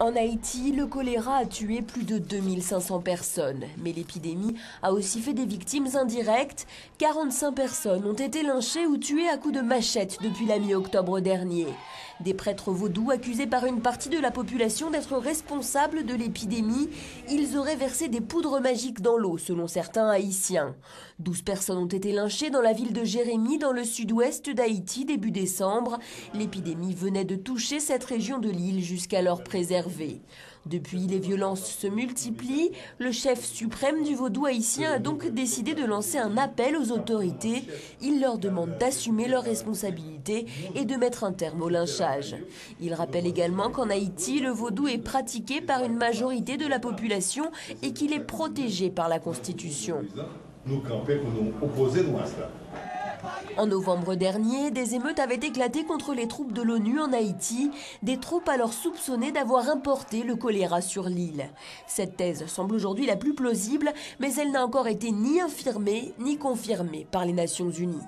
En Haïti, le choléra a tué plus de 2500 personnes. Mais l'épidémie a aussi fait des victimes indirectes. 45 personnes ont été lynchées ou tuées à coups de machette depuis la mi-octobre dernier. Des prêtres vaudous accusés par une partie de la population d'être responsables de l'épidémie. Ils auraient versé des poudres magiques dans l'eau, selon certains haïtiens. 12 personnes ont été lynchées dans la ville de Jérémie, dans le sud-ouest d'Haïti, début décembre. L'épidémie venait de toucher cette région de l'île jusqu'alors préservée. Depuis, les violences se multiplient. Le chef suprême du vaudou haïtien a donc décidé de lancer un appel aux autorités. Il leur demande d'assumer leurs responsabilités et de mettre un terme au lynchage. Il rappelle également qu'en Haïti, le vaudou est pratiqué par une majorité de la population et qu'il est protégé par la Constitution. En novembre dernier, des émeutes avaient éclaté contre les troupes de l'ONU en Haïti, des troupes alors soupçonnées d'avoir importé le choléra sur l'île. Cette thèse semble aujourd'hui la plus plausible, mais elle n'a encore été ni infirmée ni confirmée par les Nations Unies.